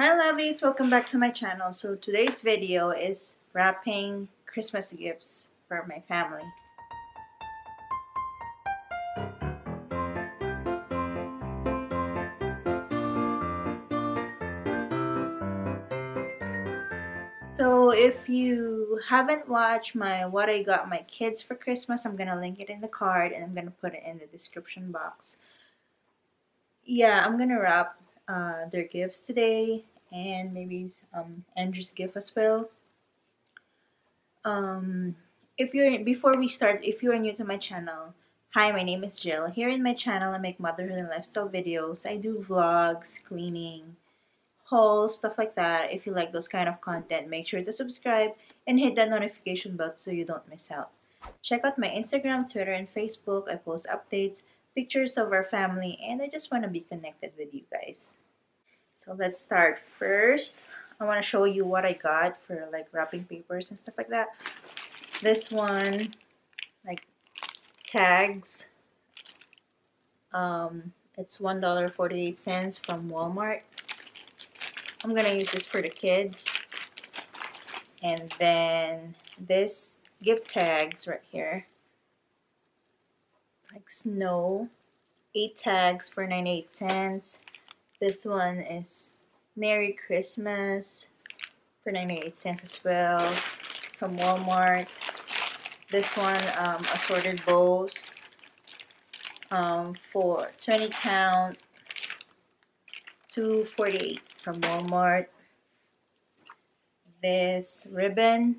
Hi lovies, welcome back to my channel. So today's video is wrapping Christmas gifts for my family. So if you haven't watched my what I got my kids for Christmas, I'm gonna link it in the card and I'm gonna put it in the description box. Yeah, I'm gonna wrap uh, their gifts today and maybe um, Andrew's gift as well. Um, if you're before we start, if you are new to my channel, hi, my name is Jill. Here in my channel, I make motherhood and lifestyle videos. I do vlogs, cleaning, hauls, stuff like that. If you like those kind of content, make sure to subscribe and hit that notification bell so you don't miss out. Check out my Instagram, Twitter, and Facebook. I post updates, pictures of our family, and I just want to be connected with you guys. So let's start. First, I want to show you what I got for like wrapping papers and stuff like that. This one, like tags. Um, it's $1.48 from Walmart. I'm going to use this for the kids. And then this gift tags right here. Like snow. 8 tags for 98 cents. This one is Merry Christmas for 98 cents as well from Walmart. This one, um, assorted bows um, for 20 count, 248 from Walmart. This ribbon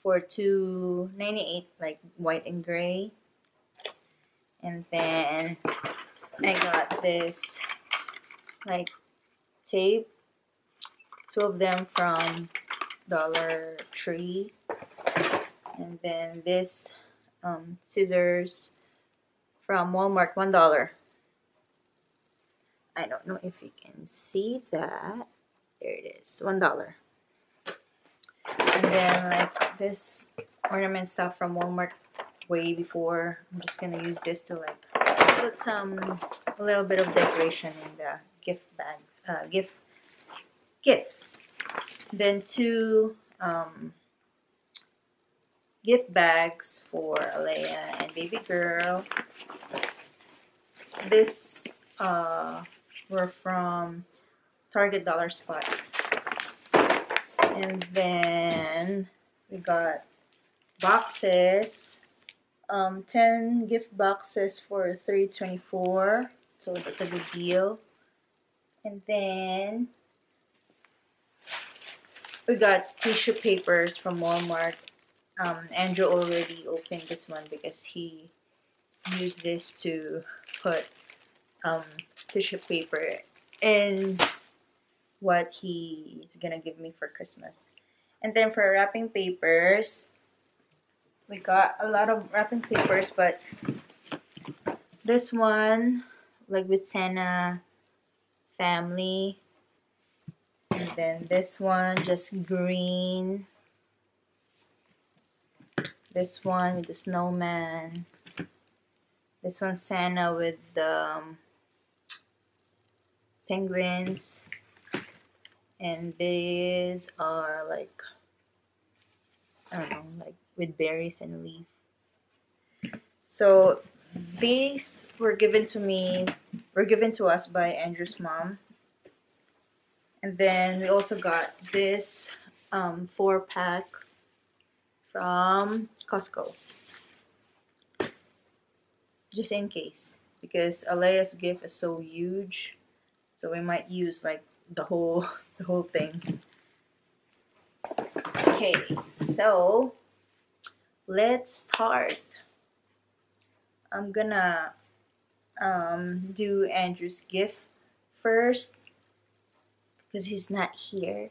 for 298 like white and gray. And then I got this like tape two of them from Dollar Tree. And then this um, scissors from Walmart one dollar. I don't know if you can see that. There it is one dollar. And then like this ornament stuff from Walmart way before. I'm just gonna use this to like put some a little bit of decoration in the gift bags, uh, gift gifts. Then two um, gift bags for Alaiya and baby girl. This uh, were from Target Dollar Spot. And then we got boxes. Um, 10 gift boxes for 324 so that's a good deal and then we got tissue papers from Walmart. Um, Andrew already opened this one because he used this to put um, tissue paper in what he's gonna give me for Christmas. And then for wrapping papers, we got a lot of wrapping papers, but this one, like with Santa, family. And then this one, just green. This one with the snowman. This one, Santa with the um, penguins. And these are like, I don't know, like with berries and leaf. So these were given to me were given to us by Andrew's mom. And then we also got this um, four pack from Costco. Just in case. Because Alaiya's gift is so huge. So we might use like the whole the whole thing. Okay, so let's start. I'm gonna um, do Andrew's gift first because he's not here.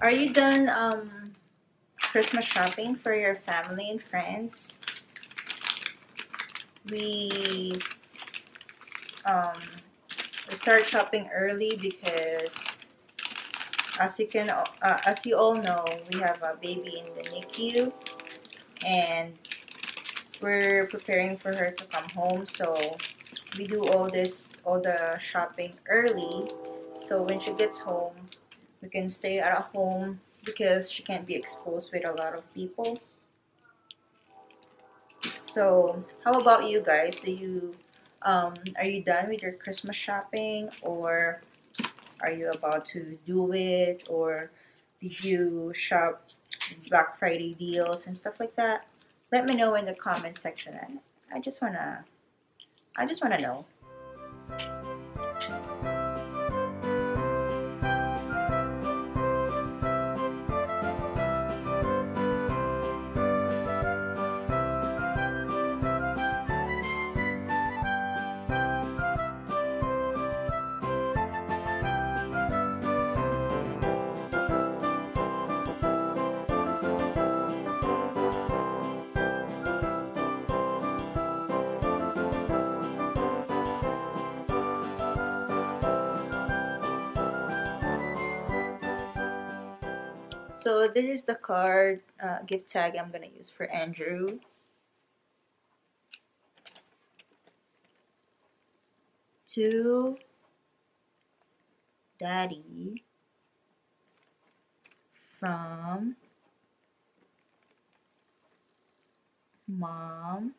Are you done um, Christmas shopping for your family and friends? We start shopping early because, as you can, uh, as you all know, we have a baby in the NICU, and we're preparing for her to come home. So we do all this, all the shopping early. So when she gets home, we can stay at home because she can't be exposed with a lot of people. So, how about you guys? Do you um, are you done with your Christmas shopping, or are you about to do it, or did you shop Black Friday deals and stuff like that? Let me know in the comment section. I, I just wanna, I just wanna know. So this is the card uh, gift tag I'm gonna use for Andrew. To Daddy. From. Mom.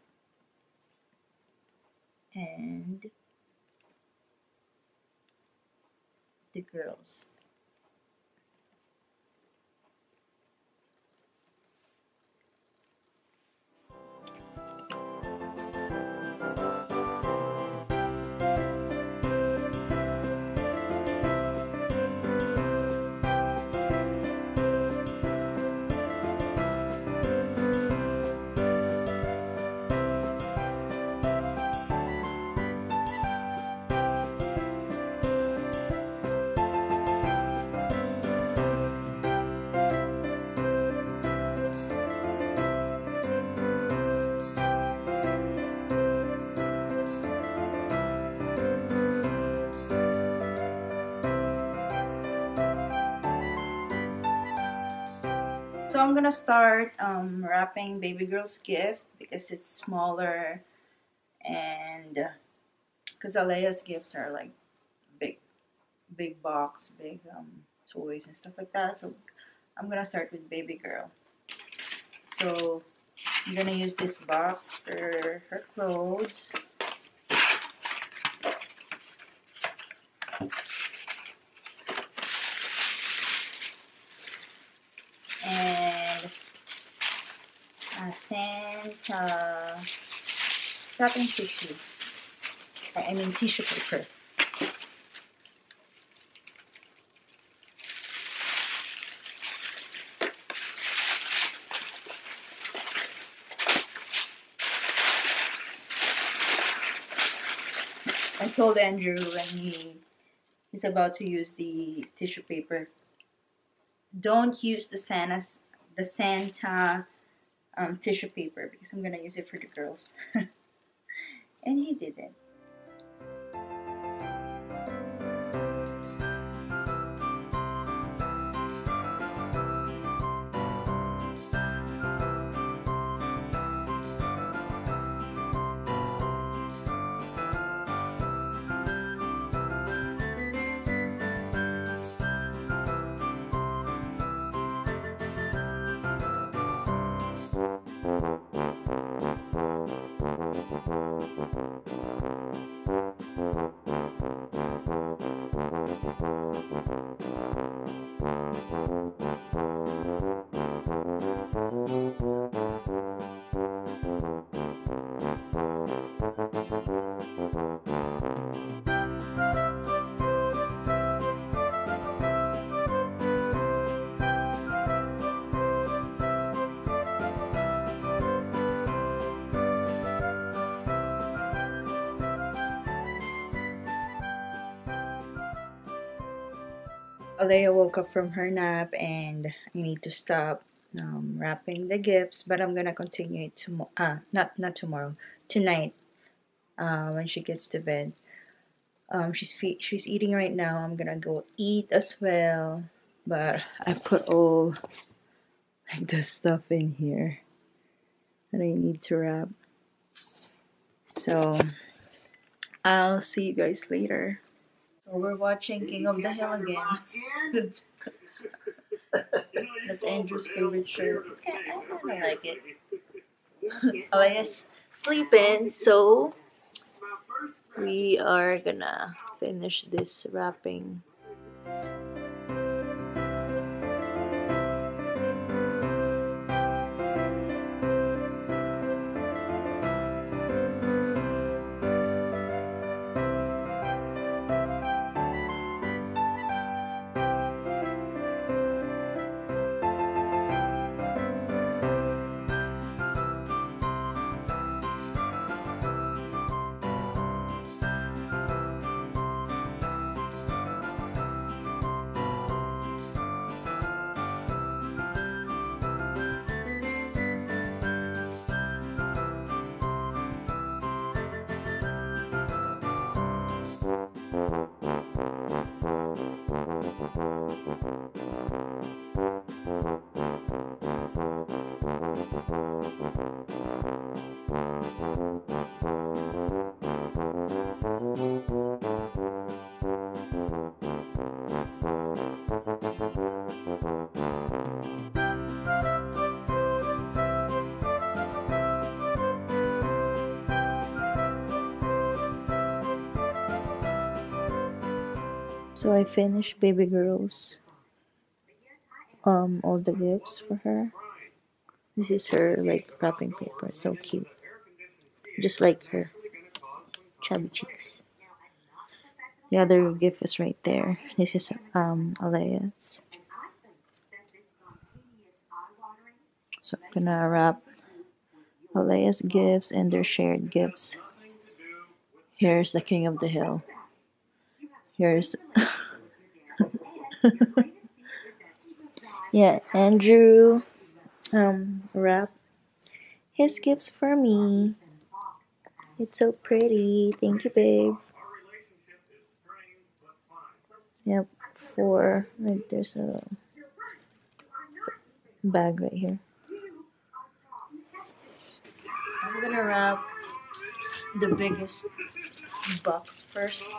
And. The girls. So I'm gonna start um, wrapping baby girl's gift because it's smaller and because Alaiya's gifts are like big big box big um, toys and stuff like that. So I'm gonna start with baby girl. So I'm gonna use this box for her clothes and Santa wrapping tissue. I mean tissue paper. I told Andrew when he is about to use the tissue paper don't use the Santa's the Santa um, tissue paper because I'm gonna use it for the girls. and he didn't. Alaiya woke up from her nap and I need to stop um, wrapping the gifts, but I'm gonna continue it tomorrow. Ah, not not tomorrow. Tonight, uh, when she gets to bed. Um, she's she's eating right now. I'm gonna go eat as well, but I put all like the stuff in here that I need to wrap. So I'll see you guys later. So we're watching King of the Hill again. That's Andrew's favorite show. I kind of like it. Alaiya's oh, sleeping, so we are gonna finish this wrapping. So I finished baby girls um all the gifts for her. This is her like wrapping paper, so cute. Just like her chubby cheeks. The other gift is right there. This is um Alaiya's. So I'm gonna wrap Alaiya's gifts and their shared gifts. Here's the king of the hill. Here's yeah, Andrew um wrap his gifts for me. It's so pretty. Thank you, babe. Yep, four. like there's a bag right here. I'm gonna wrap the biggest box first.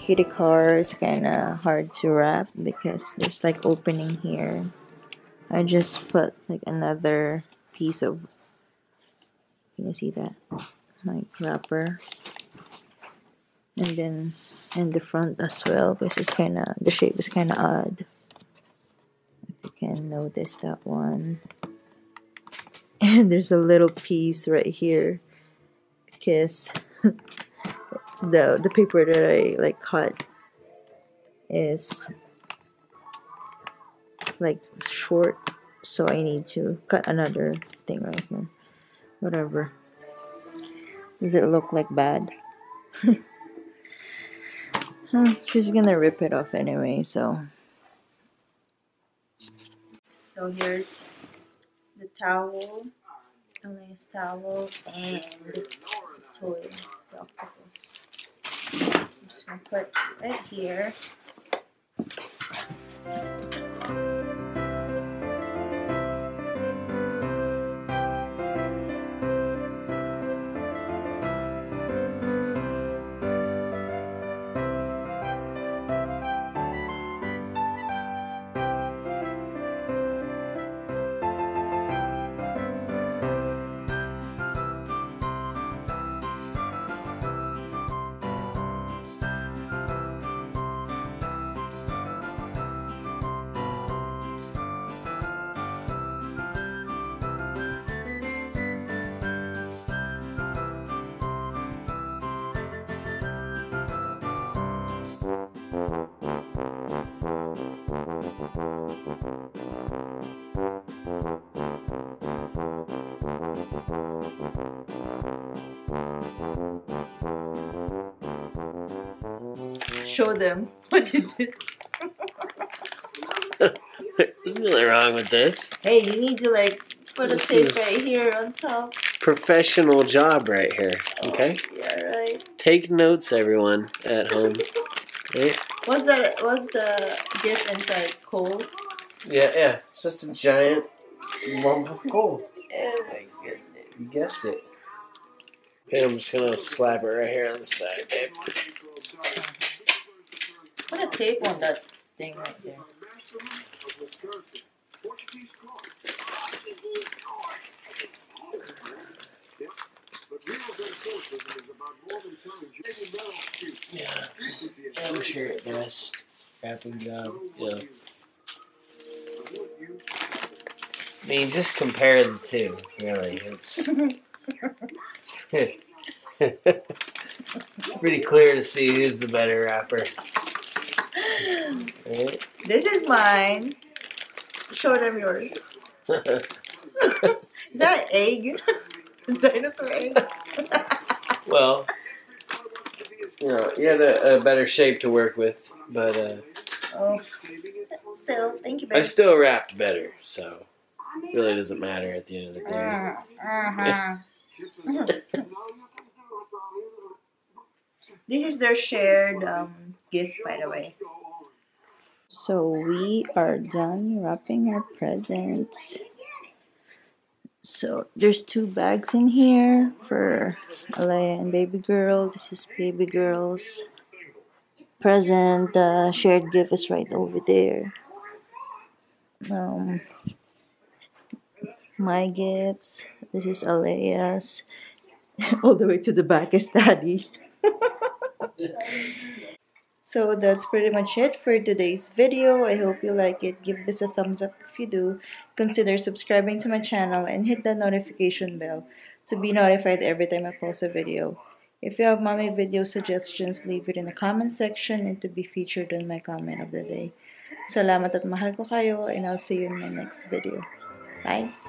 Kitty car is kind of hard to wrap because there's like opening here. I just put like another piece of, can you see that? Like wrapper. And then in the front as well because it's kind of, the shape is kind of odd. If you can notice that one. And there's a little piece right here because the the paper that I like cut is like short so I need to cut another thing right here whatever. Does it look like bad? She's gonna rip it off anyway so. So here's the towel nice towel and the toy. the gonna put it here Show them what you did. There's nothing wrong with this. Hey, you need to like put This a tape right here on top. Professional job right here. Okay? Oh, yeah, right. Take notes, everyone at home. Okay? What's that? What's the gift inside? Coal. Yeah, yeah. It's just a giant lump of coal. Oh my goodness. You guessed it. Okay, I'm just gonna slap it right here on the side, babe. Put a tape on that thing right there. Yeah. I'm sure it does. Wrapping job. Yeah. I mean, just compare the two. Really, it's it's pretty clear to see who's the better wrapper. Right? This is mine. Show them yours. Is that egg? Dinosaur egg? well, you know, you had a, a better shape to work with, but uh, oh, still, thank you, I still wrapped better, so it really doesn't matter at the end of the day. Uh, uh-huh. this is their shared um, gift, by the way. So we are done wrapping our presents. So there's two bags in here for Alaiya and baby girl. This is baby girl's present. The shared gift is right over there. Um, my gifts. This is Alaiya's. All the way to the back is daddy. So that's pretty much it for today's video. I hope you like it. Give this a thumbs up if you do. Consider subscribing to my channel and hit the notification bell to be notified every time I post a video. If you have mommy video suggestions, leave it in the comment section and to be featured on my comment of the day. Salamat at mahal ko kayo and I'll see you in my next video. Bye!